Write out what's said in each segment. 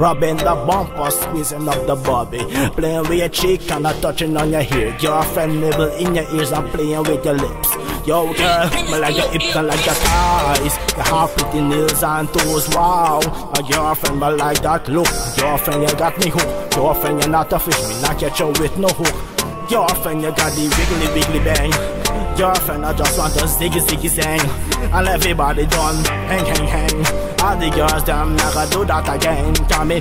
Rubbing the bumper, squeezing up the bobby. Playing with your cheek and a touching on your hair. Girlfriend nibble in your ears and playing with your lips. Yo girl, me like your hips and like your thighs Your half pretty nails and toes, wow My girlfriend, me like that look Girlfriend, you got me hooked Girlfriend, you're not a fish, me not catch you with no hook Girlfriend, you got the wiggly wiggly bang Girlfriend, I just want to ziggy ziggy zang And everybody done, hang hang hang All the girls, them never do that again Come me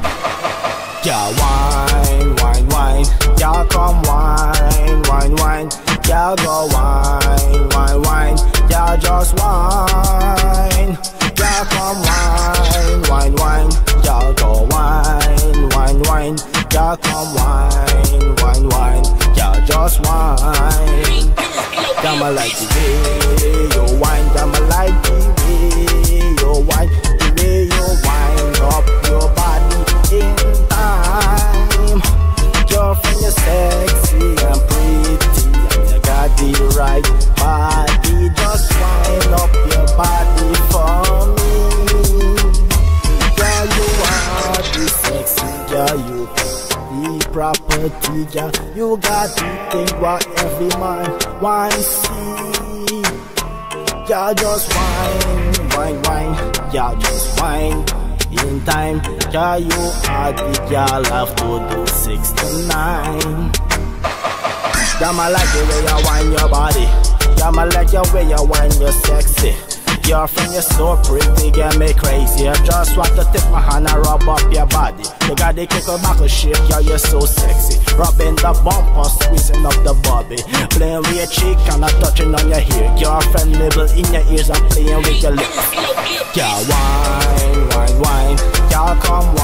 Yeah, wine, wine, wine Yeah, come wine, wine, wine Y'all go wine, wine, wine. Y'all just wine. Y'all come wine, wine, wine. Y'all go wine, wine, wine. Y'all come wine, Y'all like the way you wine. Y'all like the way you wine. The way you wind up your body in time. Your friend is sexy and pretty You got the right body. Just wind up your body for me. Girl, you are the sexy girl, you property girl. You got to think what every man want see. Y'all just wine, wine, wine. Y'all just wine. In time, girl, you are the girl have to do six to nine. Damn, I like the way you wind your body. Damn, I like the way you wind your sexy. You're so pretty, get me crazy. I just want to take my hand and rub up your body. You got the kick back a shake, yeah, you're so sexy. Rubbing the bumper, squeezing up the body. Playing with your cheek and a touching on your hair. Girlfriend, nibble in your ears and playing with your lips. Yeah, wine, wine, wine. Y'all come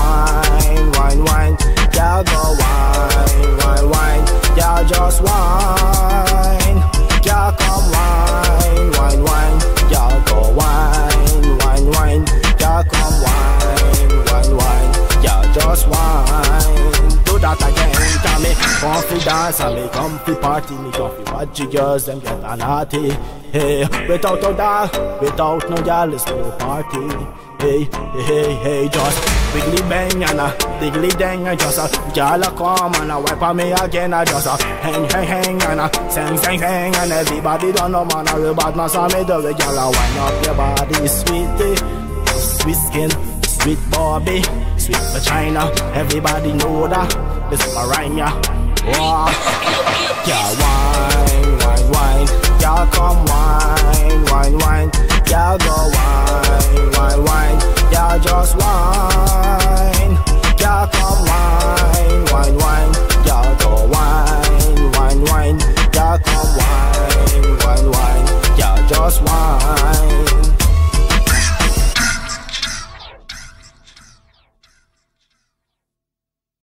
that again, tell me. Comfy dance and me comfy party. Me comfy watch the girls them get a naughty. Hey, without no dog, without no girl, it's no party. Hey, hey, hey, just wiggly bang and a diggly dang and just a girl a come and a wipe on me again and just a hang, hang, hang and a sang, sang, sang and everybody don't know man a real bad man so me do it, girl a wind up your body, sweetie, sweet skin, sweet Bobby, sweet vagina, everybody know that, this Mariah, wow, yeah, wine, wine, wine,